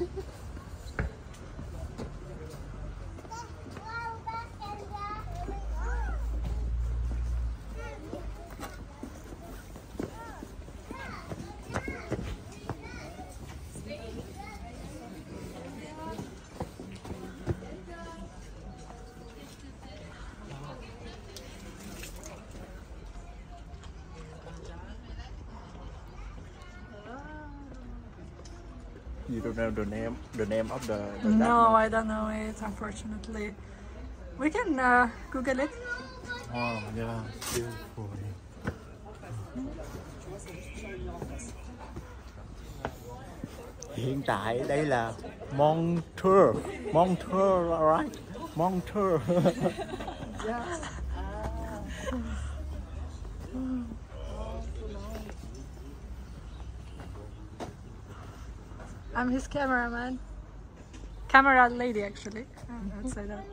You don't know the name, the name of the. the No, I don't know it, unfortunately. We can uh, Google it. Oh, yeah, beautiful. Hiện tại đây là Montour, Montour, alright, Montour. I'm his cameraman. Camera lady, actually. Uh, I'd say that.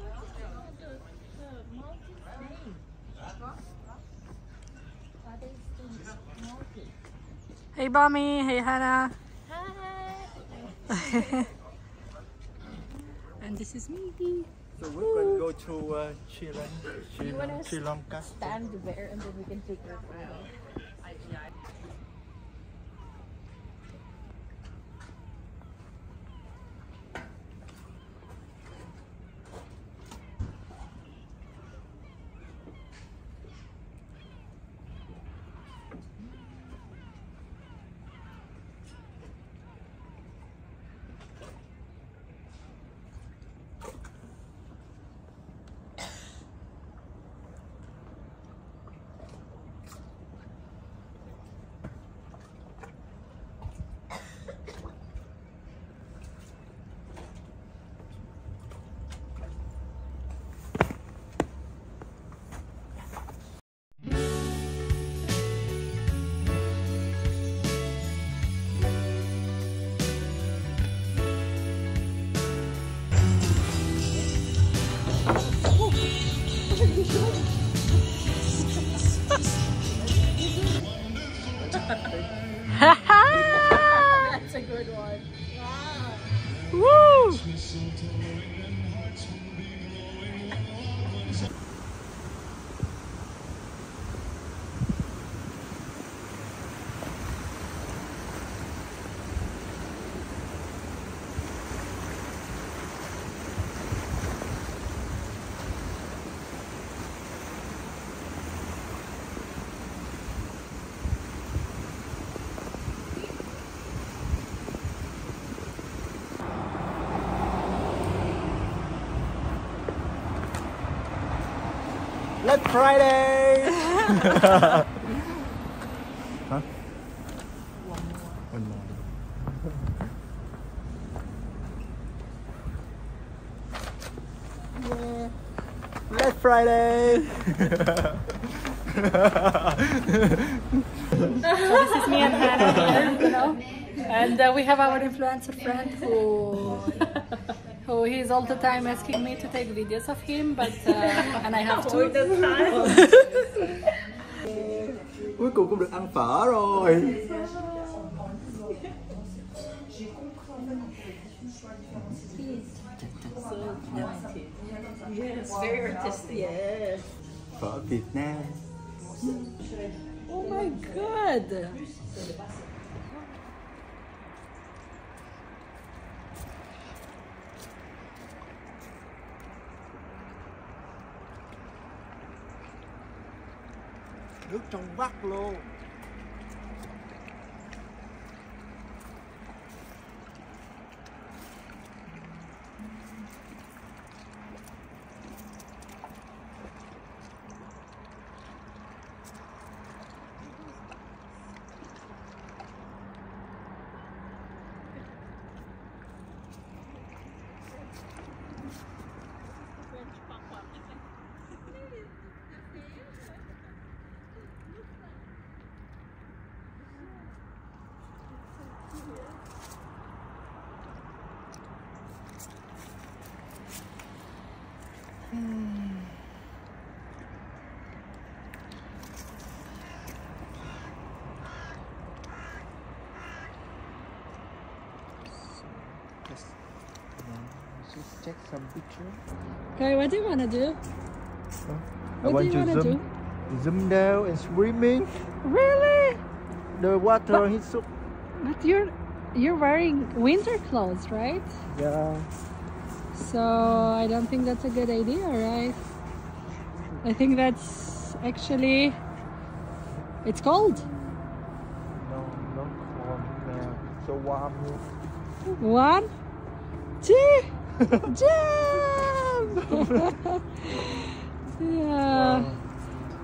Hey, Bommy. Hey, Hannah. and this is me. So we can go to uh, Sri Lanka. Sri, wanna Sri Lanka. stand there and then we can take your photo. Friday. huh? One more. Yeah. Let's Friday. this is me and Hannah here, you know. And uh, we have our influencer friend who who he's all the time asking me to take videos of him, but uh, and I have to. Cuối cùng cũng được ăn phở rồi. Yes, very artistic. Yes. Phở Việt Nam. Oh my god! Nước trong vắt luôn. Just take some picture. Okay, what do you want to do? I What want do you to want to zoom, do? zoom down and swimming. Really? The water is so But you're you're wearing winter clothes, right? yeah. So I don't think that's a good idea, right? I think that's actually it's cold. No, no warm. Yeah. So warm. One, jump! yeah.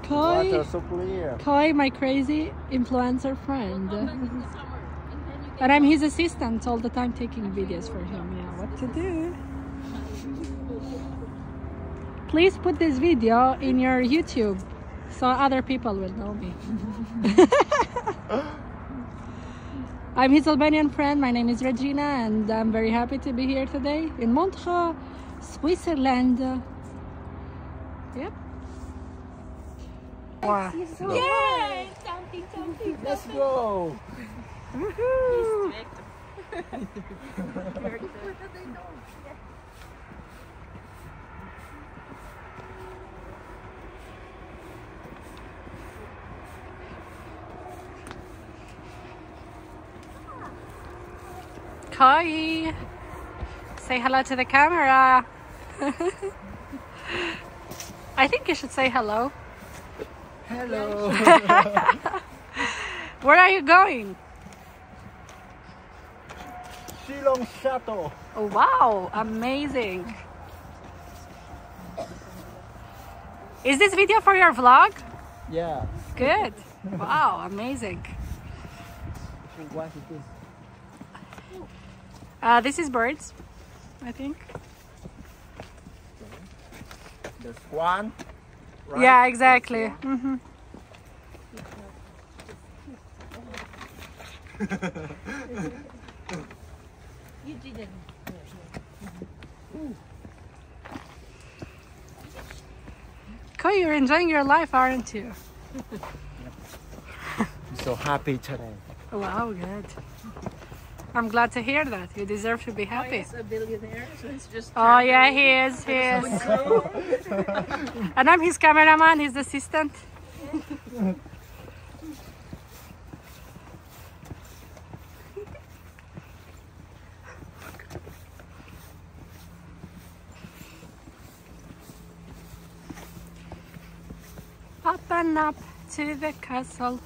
Koi, Water so. Koi, my crazy influencer friend. And I'm his assistant all the time taking videos for him. Yeah, what to do? Please put this video in your YouTube so other people will know me. I'm his Albanian friend. My name is Regina, and I'm very happy to be here today in Montreux, Switzerland. Yep. Wow. Yay! Let's go. Woohoo. Koi, say hello to the camera. I think you should say hello. Hello. Where are you going? Chillon Chateau. Oh, wow, amazing. Is this video for your vlog? Yeah. Good. Wow, amazing. What is this? Uh, this is birds, I think. The swan. Right? Yeah, exactly. hmm You didn't. Koi, you're enjoying your life, aren't you? I'm so happy today. Wow, good. I'm glad to hear that. You deserve to be oh, happy. He's a billionaire, so he's just. Oh yeah, he is. He is. and I'm his cameraman, his assistant. up and up to the castle.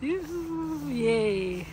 Yoo, yay.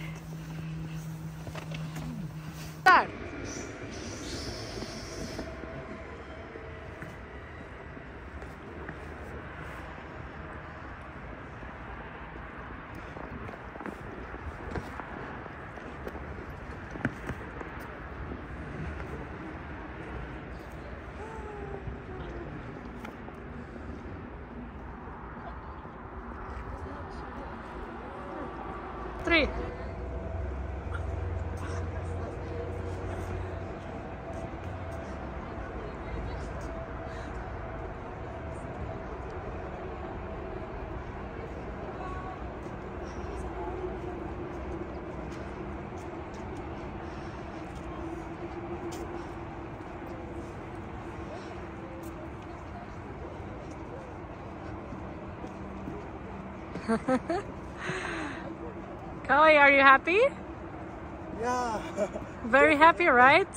Koi, are you happy? Yeah. Very happy, right?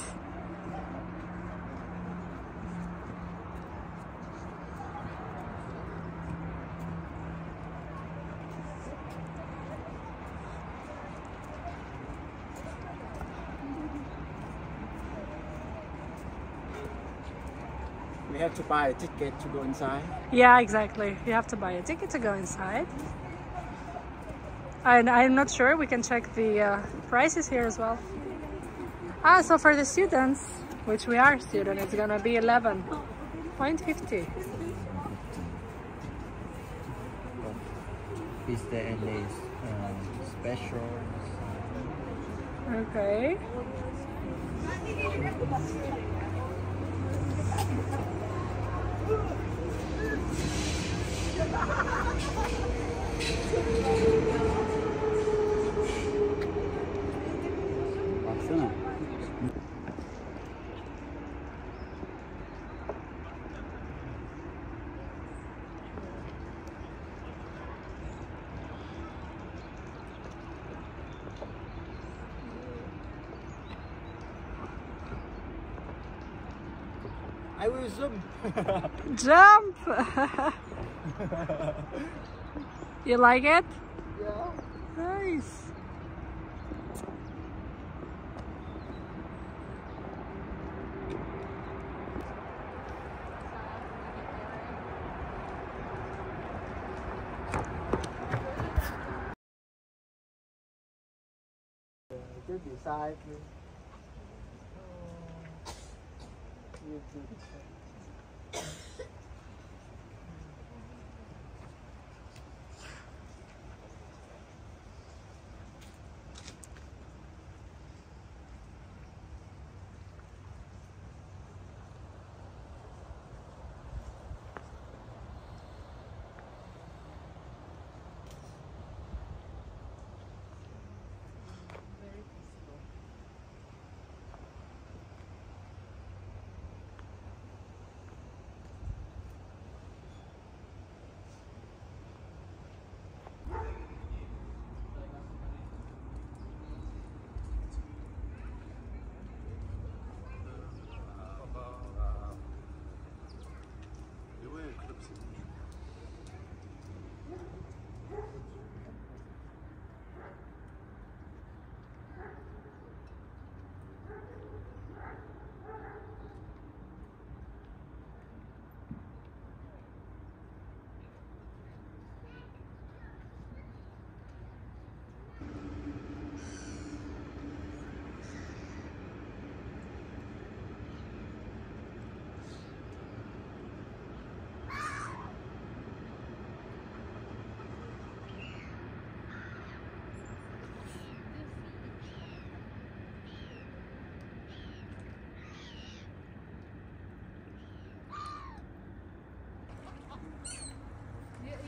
We have to buy a ticket to go inside. Yeah, exactly. You have to buy a ticket to go inside. And I'm not sure. We can check the uh, prices here as well. Ah, so for the students, which we are students, it's gonna be 11.50. Is there any um, special? Okay. I will zoom. Jump! you like it? yeah. Nice. Bị sai.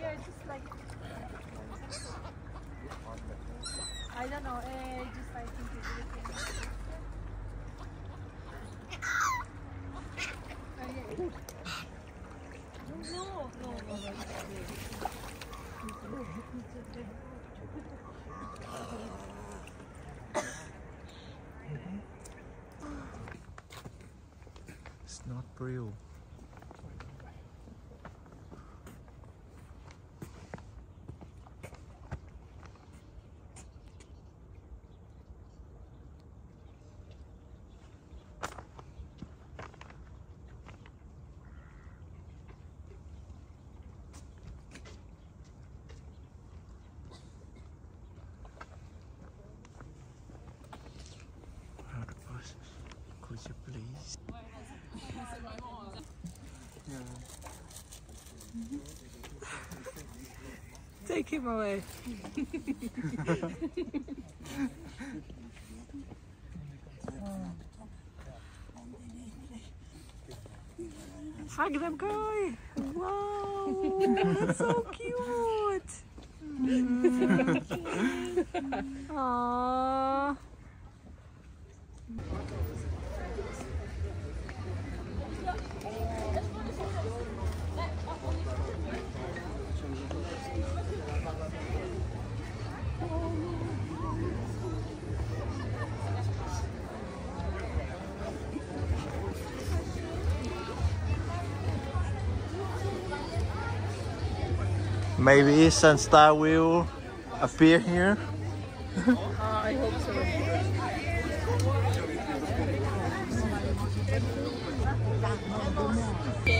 Yeah, just like. I don't know, eh, just I think it's everything. Oh, yeah. No, no, no, no. It's not real. How the bus? Could you please? Take him away. Hug them, guy. Wow, that's so cute. Aww. Maybe Sunstar will appear here. Uh, I hope so.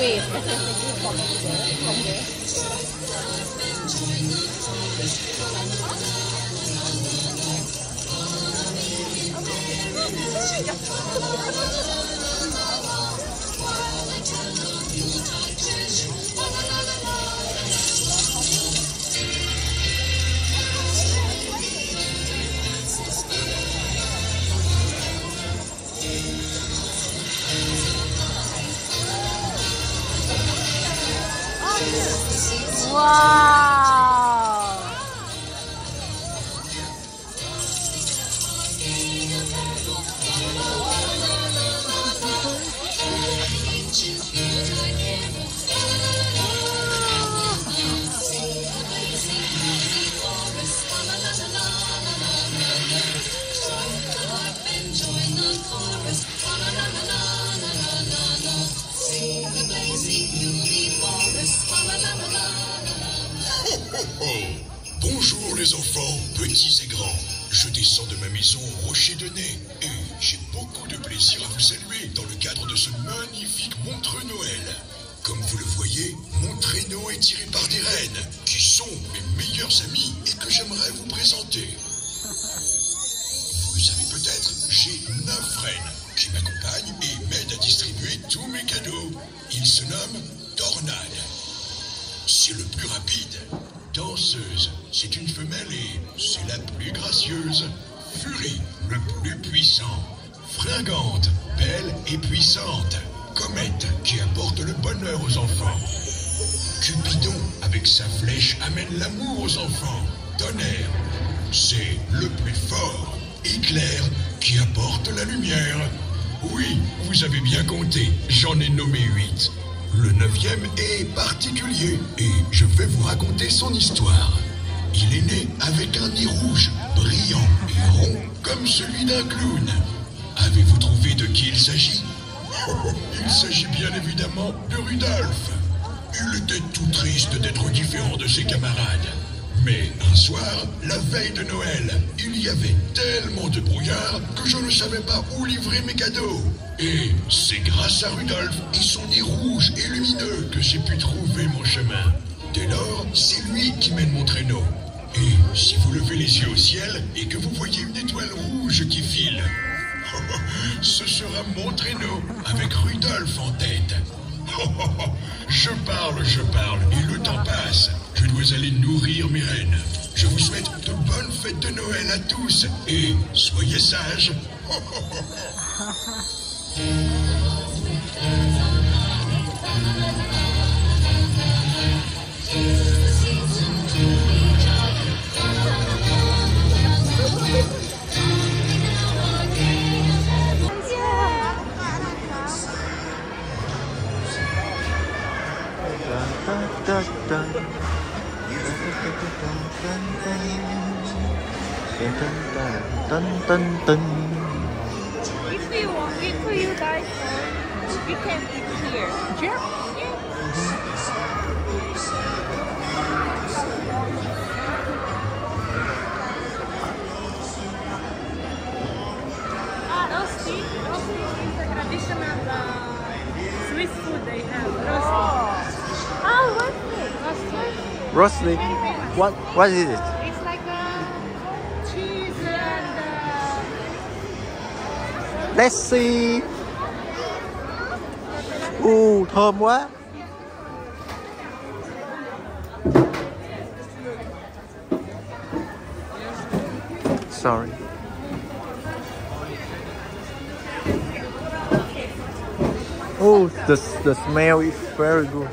哎呀！ma maison au rocher de nez et j'ai beaucoup de plaisir à vous saluer dans le cadre de ce magnifique montreux Noël. Comme vous le voyez, mon traîneau est tiré par des rennes qui sont mes meilleurs amis et que j'aimerais vous présenter. Vous savez peut-être, j'ai neuf reines qui m'accompagnent et m'aident à distribuer tous mes cadeaux. Ils se nomment Tornade. C'est le plus rapide. Danseuse, c'est une femelle et c'est la plus gracieuse. Furie, le plus puissant. Fringante, belle et puissante. Comète, qui apporte le bonheur aux enfants. Cupidon, avec sa flèche, amène l'amour aux enfants. Tonnerre, c'est le plus fort. Éclair, qui apporte la lumière. Oui, vous avez bien compté, j'en ai nommé huit. Le neuvième est particulier et je vais vous raconter son histoire. Il est né avec un nez rouge, brillant et rond comme celui d'un clown. Avez-vous trouvé de qui il s'agit? Il s'agit bien évidemment de Rudolph. Il était tout triste d'être différent de ses camarades. Mais un soir, la veille de Noël, il y avait tellement de brouillard que je ne savais pas où livrer mes cadeaux. Et c'est grâce à Rudolph et son nez rouge et lumineux que j'ai pu trouver mon chemin. Dès lors, c'est lui qui mène mon traîneau. Et si vous levez les yeux au ciel et que vous voyez une étoile rouge qui file, ce sera mon traîneau avec Rudolph en tête. Je parle, je parle, et le temps passe. Je dois aller nourrir mes reines. Je vous souhaite de bonnes fêtes de Noël à tous et soyez sages. Oh? Rosely, what what is it? It's like a cheese and uh, Let's see. U thơm quá. Sorry. Oh, the the smell is very good.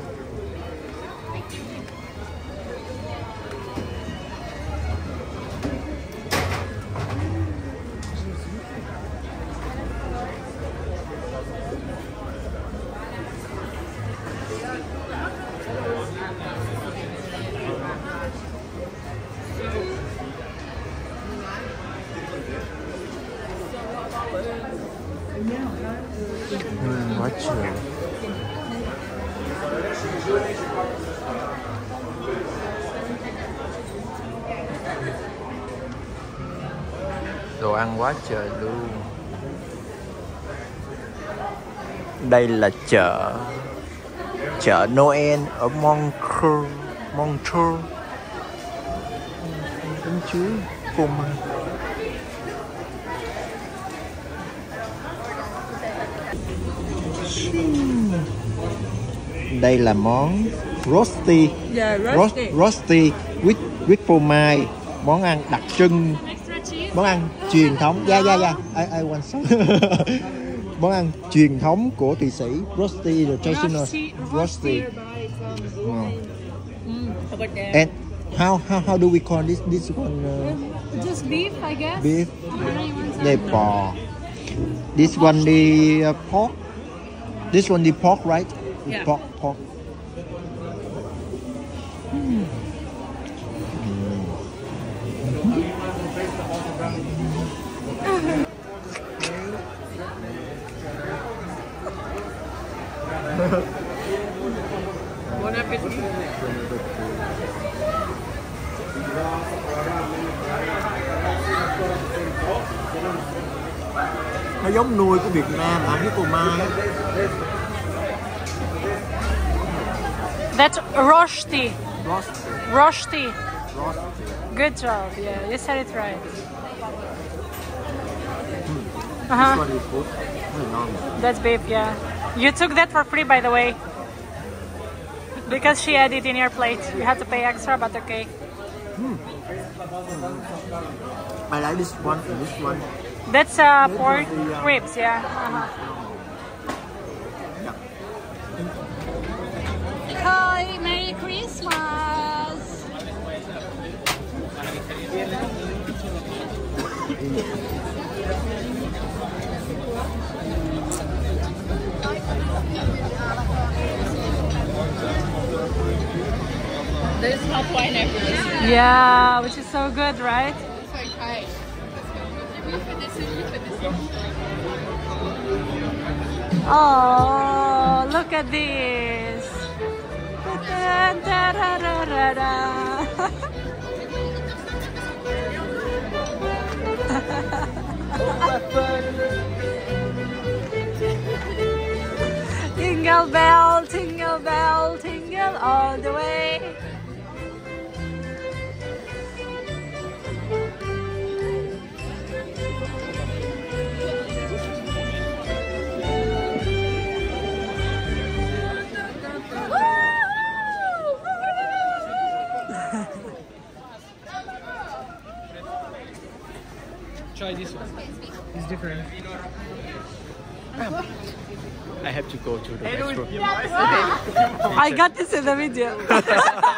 Quá trời luôn. Đây là chợ chợ Noel ở Montreux, Montreux. Cánh chuối phô mai. Đây là món rosti, Yeah, roast, rosti with with phô mai, món ăn đặc trưng, món ăn truyền thống. Yeah, yeah, yeah. I, I want some. món ăn truyền thống của Thụy Sĩ, rosti, the traditional rosti. Over there. And how how how do we call this this one? Uh, Just beef, I guess. beef. The pork. This one the uh, pork. This one the pork, right? Yeah. Pork pork. Bon giống nuôi của Việt Nam ăn với cô Mai. That's rosti. Rosti. roast. Good job. Yeah, you said it right. Hmm. Uh-huh. This one is good. Rất là ngon. That's beef, yeah. You took that for free, by the way. Because she had it in your plate. You had to pay extra, but okay. Hmm. I like this one and this one. That's uh, pork ribs, yeah. Uh-huh. Hi, Merry Christmas! There's hot wine everywhere. Yeah, which is so good, right? Oh, look at this. Tingle bell, tingle bell, tingle all Try this one. It's different. I have to go to the next room. I got this in the video.